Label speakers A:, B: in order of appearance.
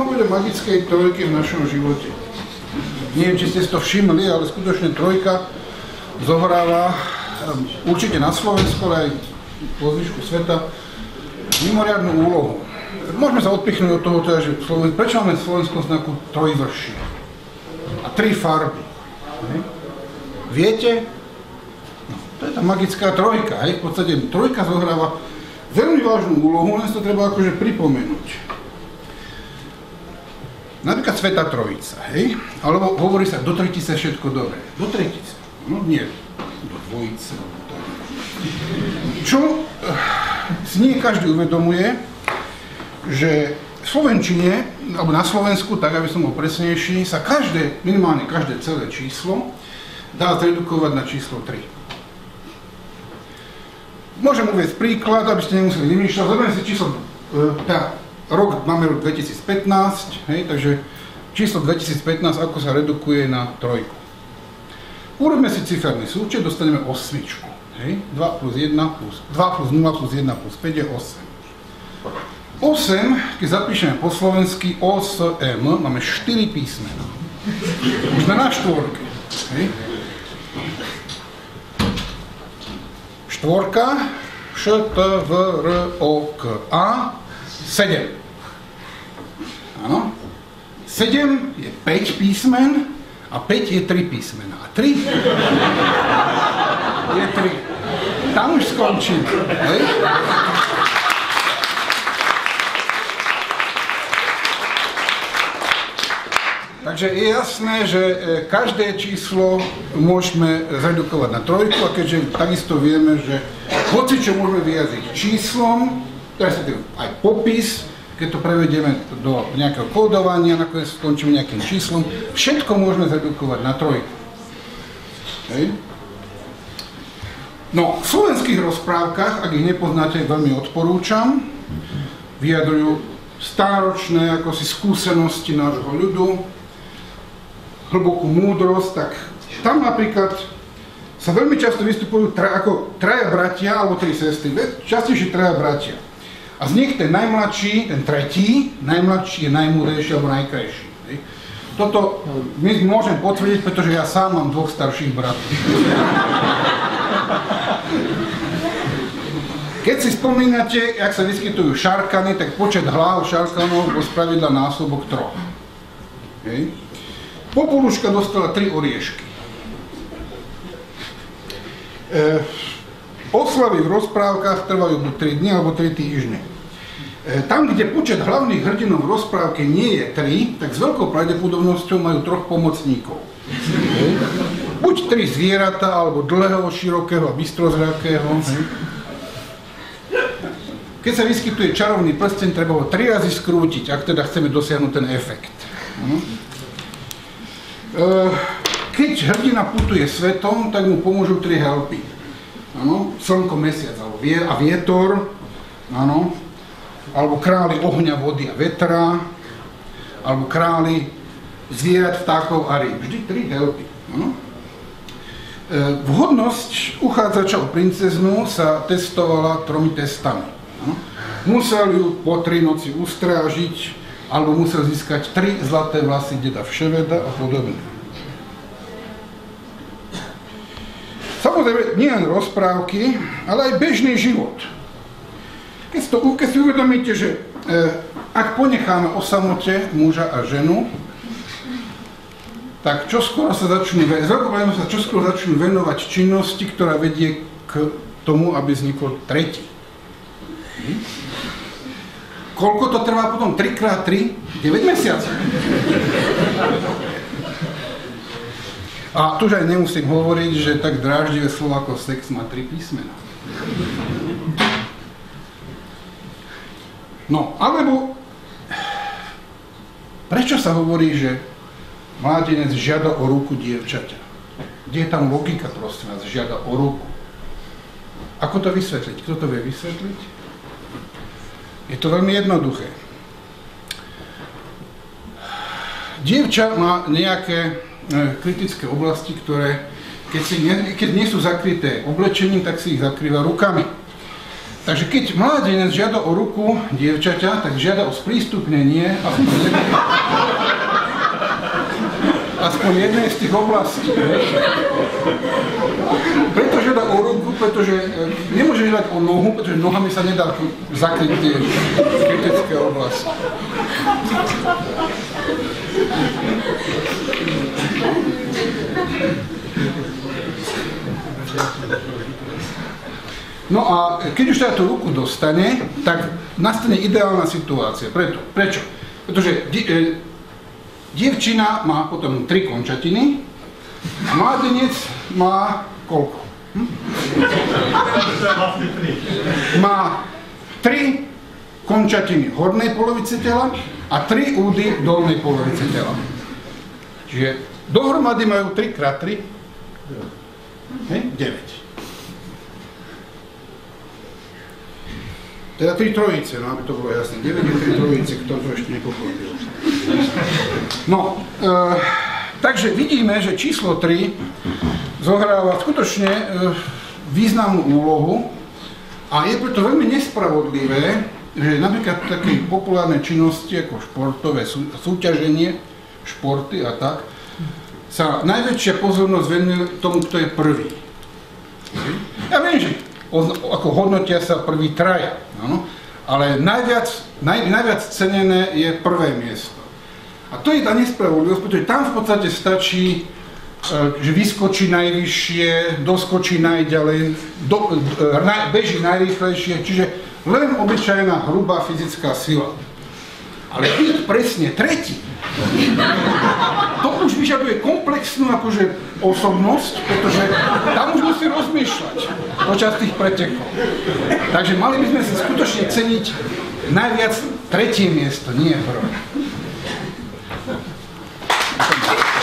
A: hovoriť o magickej trojke v našom živote. Neviem, či ste si to všimli, ale skutočne trojka zohráva um, určite na Slovensku, ale aj po zvyšku sveta mimoriadnú úlohu. Môžeme sa odpichnúť od toho, teda, že Sloven... prečo máme v slovenskom znaku trojvrší a tri farby? Hej. Viete? No, to je tá magická trojka. Hej. V podstate trojka zohráva veľmi vážnu úlohu, len to treba akože pripomenúť. Napríklad Sveta Trojica, hej? Alebo hovorí sa, do tretice všetko dobré. Do tretice. No nie, do dvojice. Čo si nie každý uvedomuje, že v Slovenčine, alebo na Slovensku, tak aby som bol presnejší, sa každé, minimálne každé celé číslo dá zredukovať na číslo 3. Môžem uvieť príklad, aby ste nemuseli vymýšľať. Zoberiem si číslo, tá, rok, máme rok 2015, hej, takže číslo 2015, ako sa redukuje na trojku. Urobme si ciferný súčet, dostaneme osmičku. Hej, 2 plus 1 plus 2 plus 0 plus 1 plus 5 je 8. 8, keď zapíšeme po slovensky OSM, máme 4 písmena. Už na štvorke. Hej. Štvorka, Š, T, V, R, O, K, A, 7. Áno. 7 je 5 písmen a 5 je 3 písmena. A 3 je 3. Tam už skončí. Hej? Takže je jasné, že e, každé číslo môžeme zredukovať na trojku a keďže takisto vieme, že hoci čo môžeme vyjadriť číslom, respektíve aj popis, keď to prevedieme do nejakého kódovania, nakoniec skončíme nejakým číslom, všetko môžeme zredukovať na trojku. Hej. No, v slovenských rozprávkach, ak ich nepoznáte, veľmi odporúčam, vyjadrujú stáročné ako si skúsenosti nášho ľudu, hlbokú múdrosť, tak tam napríklad sa veľmi často vystupujú tra, ako traja bratia alebo tri sestry, častejšie traja bratia. A z nich ten najmladší, ten tretí, najmladší je najmúdrejší alebo najkrajší. Toto my môžem potvrdiť, pretože ja sám mám dvoch starších bratov. Keď si spomínate, jak sa vyskytujú šarkany, tak počet hlav šarkanov bol spravidla násobok troch. Hej. Popoluška dostala tri oriešky. E, oslavy v rozprávkach trvajú buď 3 dny alebo 3 týždne. E, tam, kde počet hlavných hrdinov v rozprávke nie je 3, tak s veľkou pravdepodobnosťou majú troch pomocníkov. E, buď tri zvieratá, alebo dlhého, širokého a bystrozrakého. Keď sa vyskytuje čarovný prsten, treba ho tri razy skrútiť, ak teda chceme dosiahnuť ten efekt. Eh, keď hrdina putuje svetom, tak mu pomôžu tri helpy. Áno, slnko, mesiac alebo vie, a vietor, áno, alebo králi ohňa, vody a vetra, alebo králi zvierat, vtákov a rýb. Vždy tri helpy. Áno. Eh, vhodnosť uchádzača o princeznu sa testovala tromi testami. Áno. Musel ju po tri noci ustrážiť, alebo musel získať tri zlaté vlasy deda Vševeda a podobne. Samozrejme, nie len rozprávky, ale aj bežný život. Keď, to, keď si uvedomíte, že e, ak ponecháme o samote muža a ženu, tak čoskoro sa začnú, sa čoskoro začnú venovať činnosti, ktorá vedie k tomu, aby vznikol tretí. Hm? Koľko to trvá potom? 3x3? 9 mesiacov. A tu aj nemusím hovoriť, že tak dráždivé slovo ako sex má tri písmena. No, alebo prečo sa hovorí, že mládenec žiada o ruku dievčaťa? Kde je tam logika, prosím vás, žiada o ruku? Ako to vysvetliť? Kto to vie vysvetliť? Je to veľmi jednoduché. Dievča má nejaké kritické oblasti, ktoré, keď, si ne, keď nie sú zakryté oblečením, tak si ich zakrýva rukami. Takže keď mládenec žiada o ruku dievčaťa, tak žiada o sprístupnenie aspoň, aspoň jednej z tých oblastí. Preto žiada o ruku, pretože e, nemôže žiadať o nohu, pretože nohami sa nedá zakryť tie kritické oblasti. No a keď už teda tú ruku dostane, tak nastane ideálna situácia. Preto, prečo? Pretože di, e, dievčina má potom tri končatiny a mládenec má koľko? Hm? Má tri končatiny hornej polovice tela a tri údy dolnej polovice tela. Čiže dohromady majú 3 x 3, 9. Teda tri trojice, no aby to bolo jasné. 9 je tri trojice, kto to ešte nepochopil. No, e, takže vidíme, že číslo 3 zohráva skutočne e, významnú úlohu a je preto veľmi nespravodlivé, že napríklad v takej populárnej činnosti ako športové sú, súťaženie, športy a tak, sa najväčšia pozornosť venuje tomu, kto je prvý. Ja viem, že ako hodnotia sa prvý traja. Áno? Ale najviac, naj, najviac cenené je prvé miesto. A to je tá nespravodlivosť, pretože tam v podstate stačí, e, že vyskočí najvyššie, doskočí najďalej, do, e, beží najrýchlejšie, čiže len obyčajná hrubá fyzická sila. Ale byť presne tretí, už vyžaduje komplexnú akože osobnosť, pretože tam už musí rozmýšľať počas tých pretekov. Takže mali by sme si skutočne ceniť najviac tretie miesto, nie prvé. Thank you.